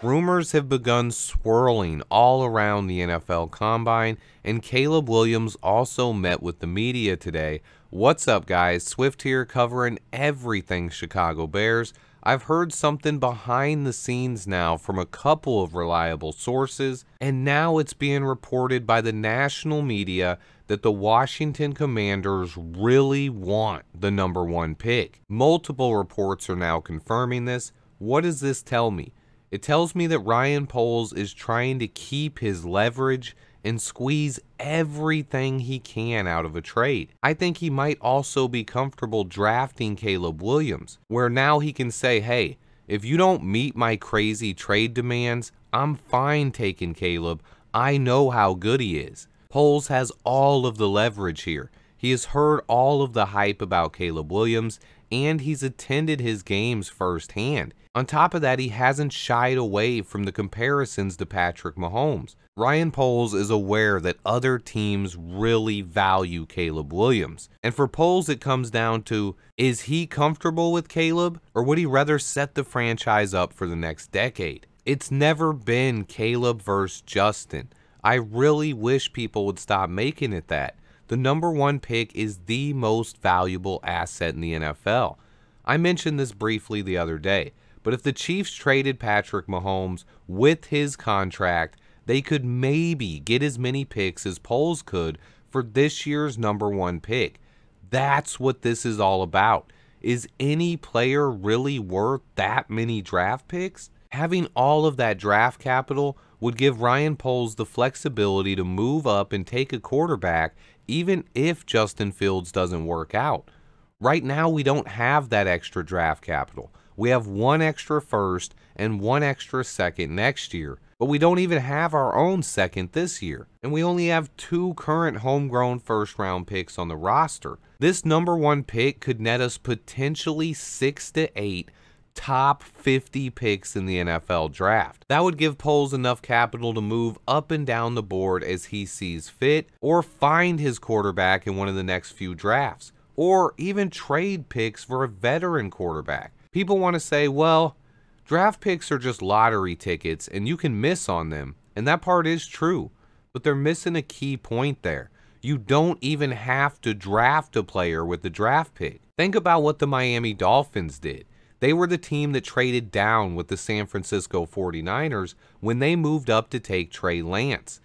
Rumors have begun swirling all around the NFL combine, and Caleb Williams also met with the media today. What's up, guys? Swift here covering everything Chicago Bears. I've heard something behind the scenes now from a couple of reliable sources, and now it's being reported by the national media that the Washington Commanders really want the number one pick. Multiple reports are now confirming this. What does this tell me? It tells me that Ryan Poles is trying to keep his leverage and squeeze everything he can out of a trade. I think he might also be comfortable drafting Caleb Williams, where now he can say, hey, if you don't meet my crazy trade demands, I'm fine taking Caleb. I know how good he is. Poles has all of the leverage here. He has heard all of the hype about Caleb Williams and he's attended his games firsthand. On top of that, he hasn't shied away from the comparisons to Patrick Mahomes. Ryan Poles is aware that other teams really value Caleb Williams. And for Poles, it comes down to is he comfortable with Caleb or would he rather set the franchise up for the next decade? It's never been Caleb versus Justin. I really wish people would stop making it that the number one pick is the most valuable asset in the NFL. I mentioned this briefly the other day, but if the Chiefs traded Patrick Mahomes with his contract, they could maybe get as many picks as Poles could for this year's number one pick. That's what this is all about. Is any player really worth that many draft picks? Having all of that draft capital would give Ryan Poles the flexibility to move up and take a quarterback even if Justin Fields doesn't work out. Right now, we don't have that extra draft capital. We have one extra first and one extra second next year, but we don't even have our own second this year. And we only have two current homegrown first round picks on the roster. This number one pick could net us potentially six to eight top 50 picks in the NFL draft. That would give Poles enough capital to move up and down the board as he sees fit, or find his quarterback in one of the next few drafts, or even trade picks for a veteran quarterback. People want to say, well, draft picks are just lottery tickets and you can miss on them, and that part is true, but they're missing a key point there. You don't even have to draft a player with the draft pick. Think about what the Miami Dolphins did. They were the team that traded down with the San Francisco 49ers when they moved up to take Trey Lance.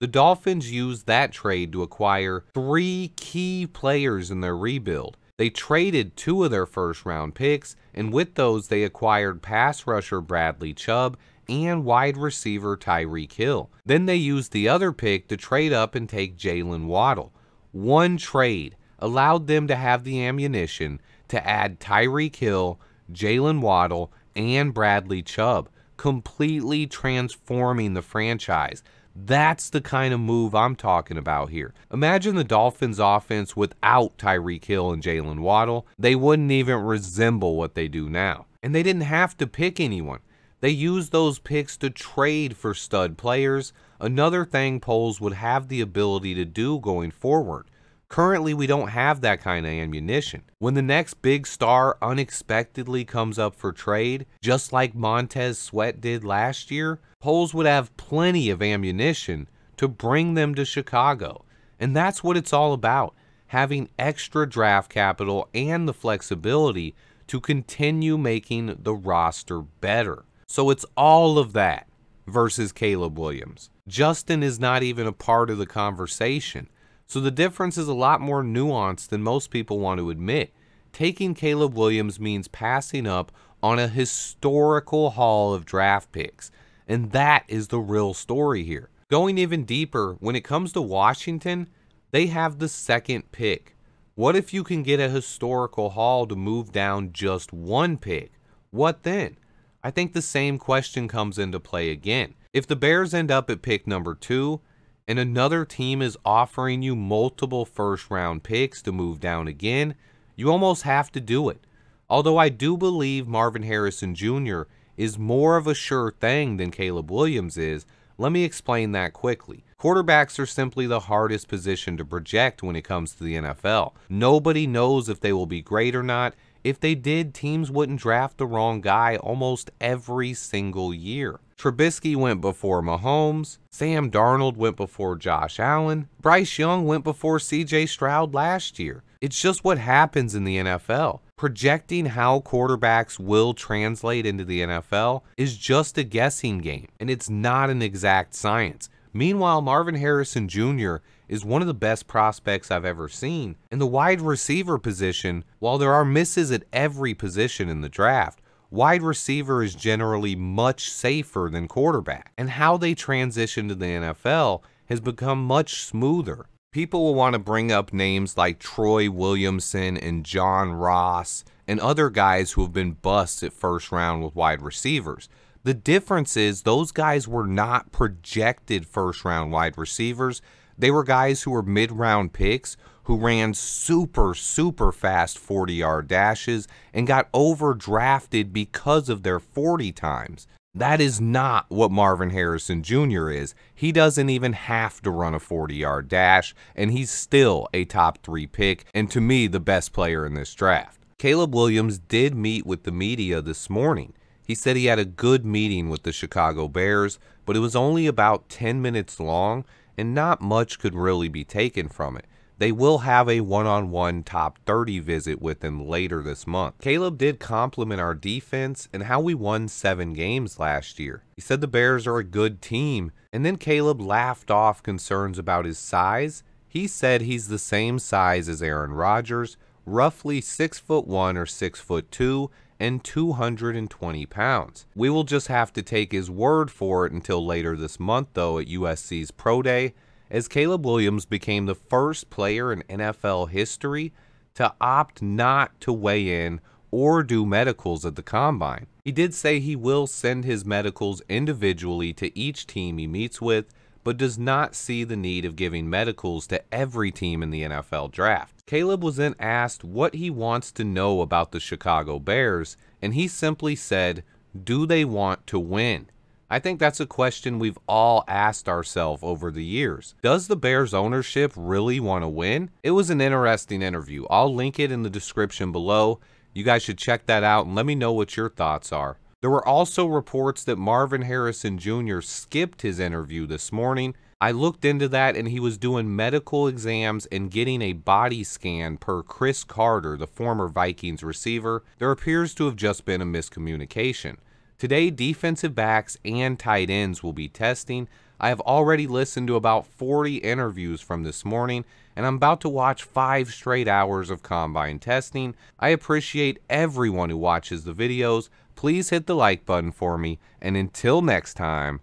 The Dolphins used that trade to acquire three key players in their rebuild. They traded two of their first round picks, and with those, they acquired pass rusher Bradley Chubb and wide receiver Tyreek Hill. Then they used the other pick to trade up and take Jaylen Waddle. One trade allowed them to have the ammunition to add Tyreek Hill Jaylen Waddle, and Bradley Chubb, completely transforming the franchise. That's the kind of move I'm talking about here. Imagine the Dolphins offense without Tyreek Hill and Jaylen Waddle. They wouldn't even resemble what they do now. And they didn't have to pick anyone. They used those picks to trade for stud players, another thing Poles would have the ability to do going forward. Currently, we don't have that kind of ammunition. When the next big star unexpectedly comes up for trade, just like Montez Sweat did last year, Poles would have plenty of ammunition to bring them to Chicago. And that's what it's all about having extra draft capital and the flexibility to continue making the roster better. So it's all of that versus Caleb Williams. Justin is not even a part of the conversation. So the difference is a lot more nuanced than most people want to admit. Taking Caleb Williams means passing up on a historical haul of draft picks. And that is the real story here. Going even deeper, when it comes to Washington, they have the second pick. What if you can get a historical haul to move down just one pick? What then? I think the same question comes into play again. If the Bears end up at pick number two, and another team is offering you multiple first round picks to move down again, you almost have to do it. Although I do believe Marvin Harrison Jr. is more of a sure thing than Caleb Williams is, let me explain that quickly. Quarterbacks are simply the hardest position to project when it comes to the NFL. Nobody knows if they will be great or not, If they did, teams wouldn't draft the wrong guy almost every single year. Trubisky went before Mahomes, Sam Darnold went before Josh Allen, Bryce Young went before CJ Stroud last year. It's just what happens in the NFL. Projecting how quarterbacks will translate into the NFL is just a guessing game, and it's not an exact science. Meanwhile, Marvin Harrison Jr. is one of the best prospects I've ever seen. In the wide receiver position, while there are misses at every position in the draft, wide receiver is generally much safer than quarterback. And how they transition to the NFL has become much smoother. People will want to bring up names like Troy Williamson and John Ross and other guys who have been busts at first round with wide receivers. The difference is those guys were not projected first round wide receivers. They were guys who were mid round picks who ran super, super fast 40 yard dashes and got overdrafted because of their 40 times. That is not what Marvin Harrison Jr. is. He doesn't even have to run a 40 yard dash, and he's still a top three pick, and to me, the best player in this draft. Caleb Williams did meet with the media this morning. He said he had a good meeting with the Chicago Bears, but it was only about 10 minutes long, and not much could really be taken from it. They will have a one on one top 30 visit with him later this month. Caleb did compliment our defense and how we won seven games last year. He said the Bears are a good team, and then Caleb laughed off concerns about his size. He said he's the same size as Aaron Rodgers, roughly 6 foot 1 or 6 foot 2 and 220 pounds. We will just have to take his word for it until later this month though at USC's Pro Day as Caleb Williams became the first player in NFL history to opt not to weigh in or do medicals at the combine. He did say he will send his medicals individually to each team he meets with, but does not see the need of giving medicals to every team in the NFL draft. Caleb was then asked what he wants to know about the Chicago Bears, and he simply said, Do they want to win? I think that's a question we've all asked ourselves over the years. Does the Bears ownership really want to win? It was an interesting interview. I'll link it in the description below. You guys should check that out and let me know what your thoughts are. There were also reports that Marvin Harrison Jr. skipped his interview this morning. I looked into that and he was doing medical exams and getting a body scan per Cris Carter, the former Vikings receiver. There appears to have just been a miscommunication. Today, defensive backs and tight ends will be testing. I have already listened to about 40 interviews from this morning, and I'm about to watch five straight hours of combine testing. I appreciate everyone who watches the videos. Please hit the like button for me, and until next time,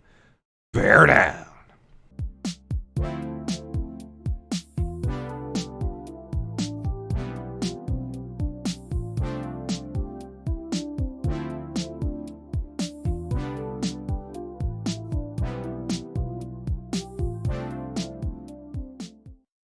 bear down.